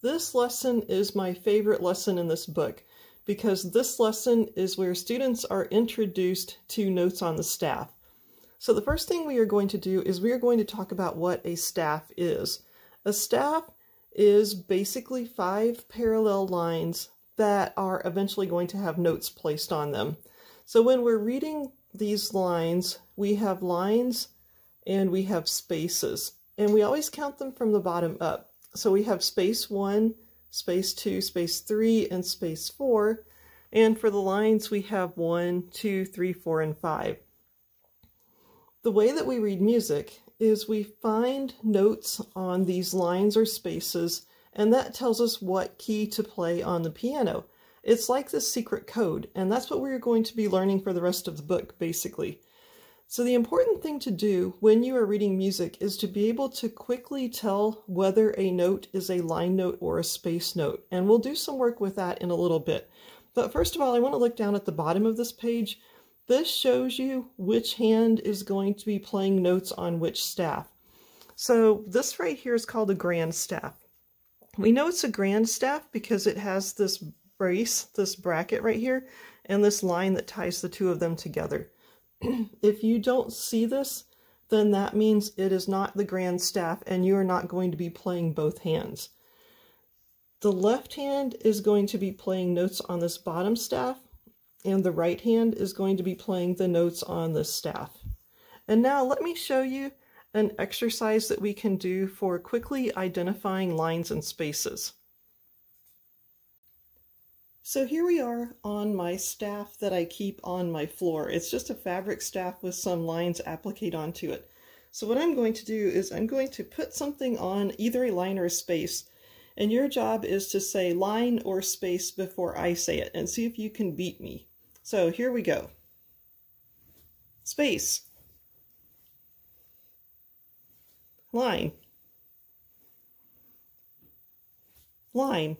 This lesson is my favorite lesson in this book because this lesson is where students are introduced to notes on the staff. So the first thing we are going to do is we are going to talk about what a staff is. A staff is basically five parallel lines that are eventually going to have notes placed on them. So when we're reading these lines, we have lines and we have spaces. And we always count them from the bottom up. So we have space 1, space 2, space 3, and space 4. And for the lines, we have 1, 2, 3, 4, and 5. The way that we read music is we find notes on these lines or spaces, and that tells us what key to play on the piano. It's like the secret code, and that's what we're going to be learning for the rest of the book, basically. So the important thing to do when you are reading music is to be able to quickly tell whether a note is a line note or a space note. And we'll do some work with that in a little bit. But first of all, I want to look down at the bottom of this page. This shows you which hand is going to be playing notes on which staff. So this right here is called a grand staff. We know it's a grand staff because it has this brace, this bracket right here, and this line that ties the two of them together. if you don't see this, then that means it is not the grand staff and you are not going to be playing both hands. The left hand is going to be playing notes on this bottom staff and the right hand is going to be playing the notes on this staff. And now let me show you an exercise that we can do for quickly identifying lines and spaces. So here we are on my staff that I keep on my floor. It's just a fabric staff with some lines appliqued onto it. So what I'm going to do is I'm going to put something on either a line or a space, and your job is to say line or space before I say it, and see if you can beat me. So here we go. Space. Line. Line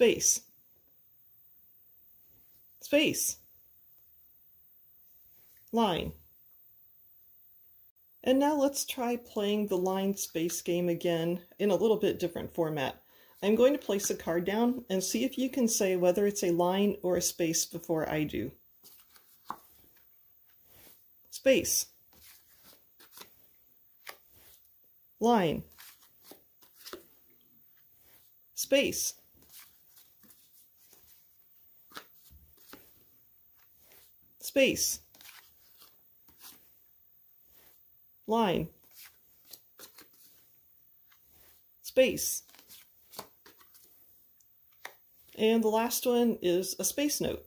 space, space, line. And now let's try playing the line space game again in a little bit different format. I'm going to place a card down and see if you can say whether it's a line or a space before I do. Space. Line. Space. Space, line, space. And the last one is a space note.